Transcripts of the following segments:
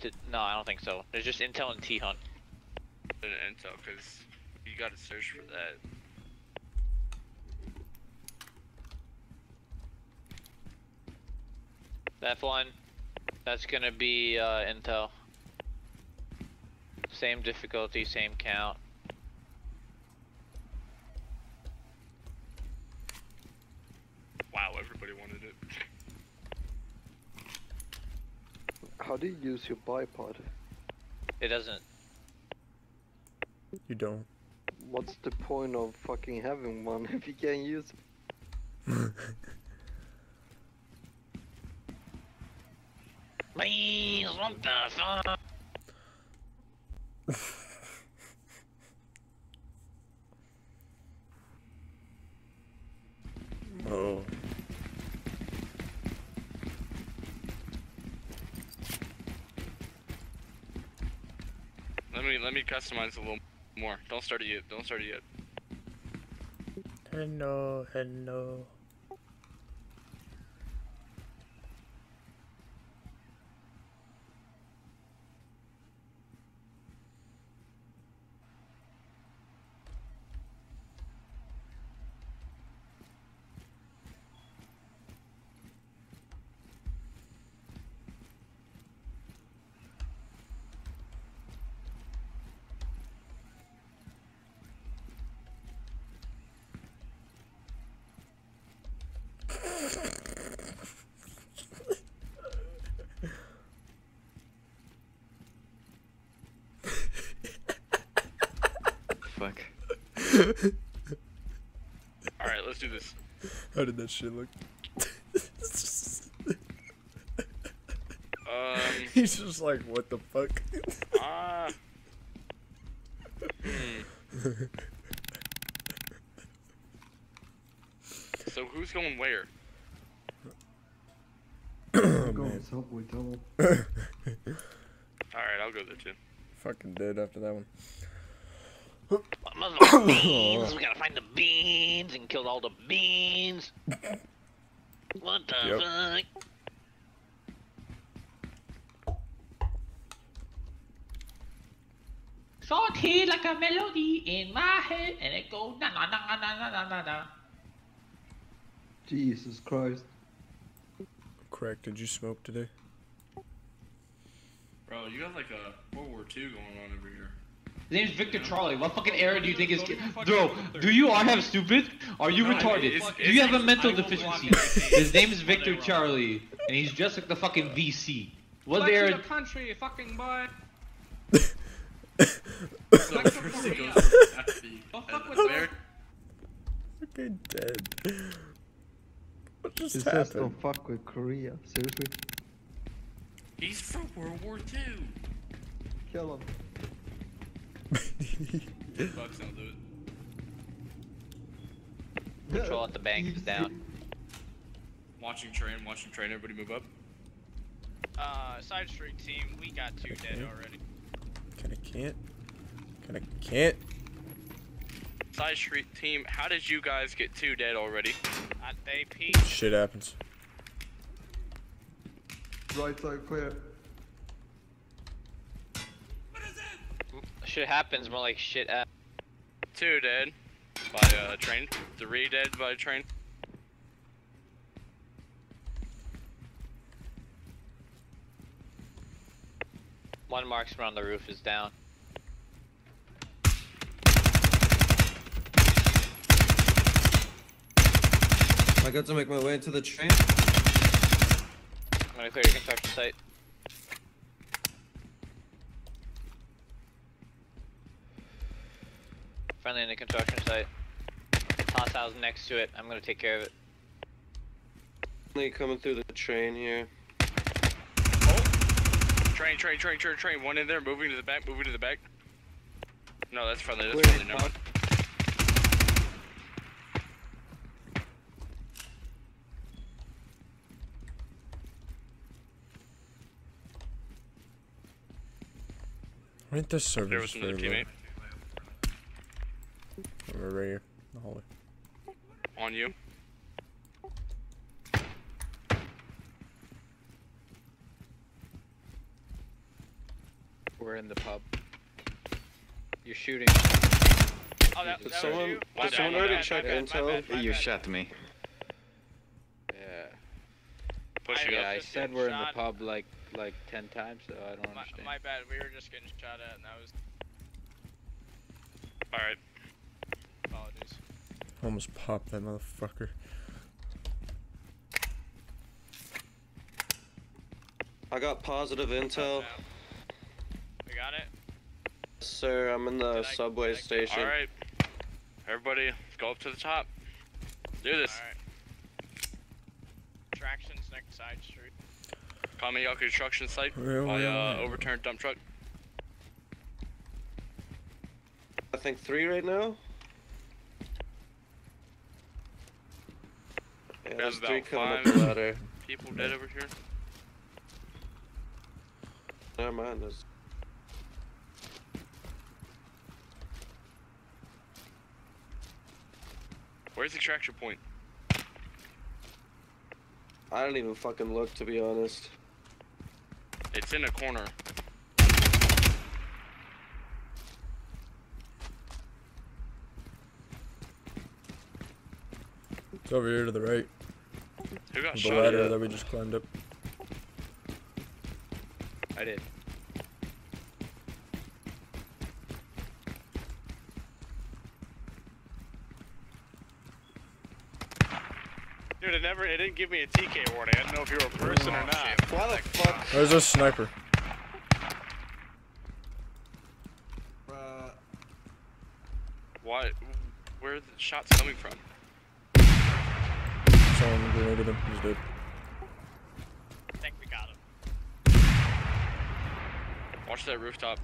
Did, no, I don't think so. There's just Intel and T Hunt. Intel, because you gotta search for that. That one, that's gonna be uh, Intel. Same difficulty, same count. Wow, everybody wanted it. How do you use your bipod? It doesn't. You don't. What's the point of fucking having one if you can't use it? Please, what the fuck? Oh. Let me let me customize a little more. Don't start it yet. Don't start it yet. Hello, hello. All right, let's do this. How did that shit look? Um. He's just like, what the fuck? Ah. hmm. So who's going where? oh, Go man. Subway Tunnel. All right, I'll go there too. Fucking dead after that one. Mother beans. We gotta find the beans and kill all the beans. What the Yep. fuck? Salty like a melody in my head, and it goes na na na na na na na na. Jesus Christ. Craig, did you smoke today? Bro, you got like a World War II going on over here. His name's Victor Charlie. What fucking era do you think is? Bro, do you are have stupid? Are you retarded? do you have a mental deficiency? His name is Victor Charlie, and he's just like the fucking VC. What Back to era? country, fucking boy. So Back to first it Korea. goes to FB. Don't fuck with there- Fucking dead. What just It says happened? don't fuck with Korea. Seriously? He's from World War II. Kill him. Bucks don't do it. Control at the bank is down. Watching train, watching train. Everybody move up. Uh, side street team, we got two dead Okay. already. Kinda can't. Kinda can't. Side street team. How did you guys get two dead already? Uh, they peeked. Shit happens. Right side clear. Shit happens more like shit. Uh, Two dead by uh, train. Three dead by train. one marksman on the roof is down. I got to make my way to the train. I'm gonna clear your construction site. Friendly in the construction site. Hostiles next to it. I'm gonna take care of it. They coming through the train here. Oh. Train, train, train, train, train. One in there. Moving to the back. Moving to the back. No, that's friendly. That's Wait, friendly. Never what? mind. Rent this There service was for another low. teammate We're right here. in The hallway. on you. We're in the pub. You're shooting. Oh, that, Did that was someone- you? did someone already bad, check bad, intel? Bad, You bad. shot me. Yeah. Pushing I- up. Yeah, I said we're in the pub like like ten times, so I don't My, understand. my bad. We were just getting shot at, and that was All right. Apologies. Almost popped that motherfucker. I got positive intel. We got it. Sir, I'm in the I- subway I- station. All right. Everybody, go up to the top. Do this. All right. Tractions next side street. Call me out construction site Yeah, by uh, overturned dump truck. I think three right now. Yeah, there's about three coming up five. the ladder. People dead over here. Never mind. There's Where's the extraction point? I don't even fucking look to be honest. It's in a corner. It's over here to the right. Who got The shot? ladder at? that we just climbed up. I did. Dude, it never, it didn't give me a TK warning. I didn't know if you were a person or oh, not. Why the fuck? Uh, There's a sniper. Uh, Why? Where are the shots coming from? Someone grenaded him. He's dead. I think we got him. Watch that rooftop.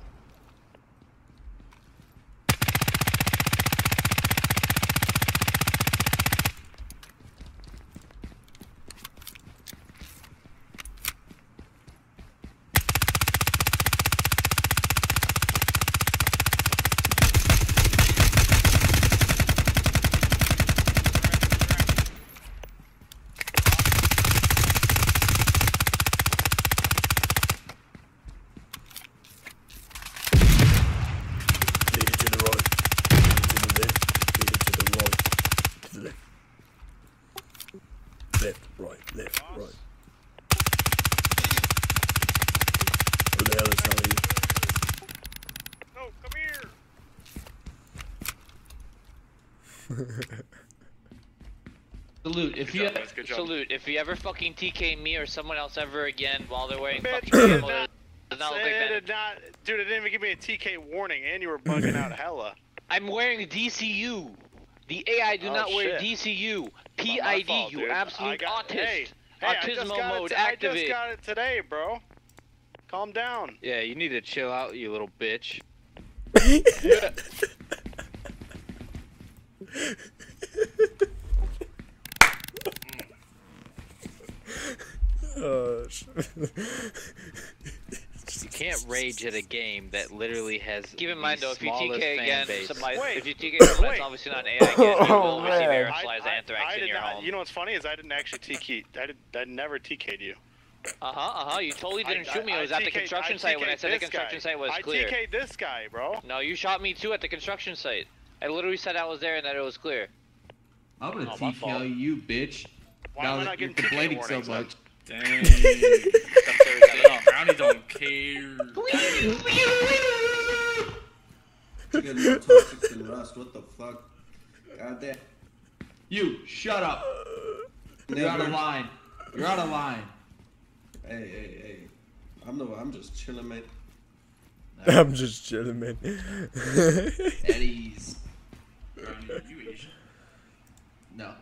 Lead it to the right. To the left. Lead it to the right. To the left. Left, right, left, right. Who the hell is telling? No, come here. Salute. If Good you job, guys. Good job. Salute. If you ever fucking TK me or someone else ever again while they're wearing Bitch, fucking it did camo, not- does not look like it that. did not, dude, it didn't even give me a TK warning, and you were bugging out hella. I'm wearing DCU. The AI do Oh, not wear shit. DCU. Not my PID, fault, you dude. I absolute got- autist. Hey, hey, I just Autismo got mode it, t- I activate. just got it today, bro. Calm down. Yeah, you need to chill out, you little bitch. Uh, sh- You can't rage at a game that literally has. Keep in the mind though, if you smallest TK again, base. somebody, Wait, if you TK someone that's wait. obviously not an AI again, you will receive man. aerosolized I, anthrax I in your not, home. You know what's funny is I didn't actually TK. I did. I never TK'd you. Uh huh, uh huh. You totally didn't I- shoot me. I- I was I at the TK'd construction site when I said the construction guy. site was clear. I. TK'd this guy, bro. No, you shot me too at the construction site. I literally said I was there and that it was clear. I'm gonna Oh, my fault. TKL you, bitch. Why now am I not getting TK complaining so warnings then? much. Dang. Dang, Brownie don't care. You get more toxic than Rust. What the fuck? God damn. You, shut up. You're out of line. You're out of line. Hey, hey, hey. I'm no. I'm just chilling, man. I'm just chilling, man. Eddie's. Brownie, are you Asian? No.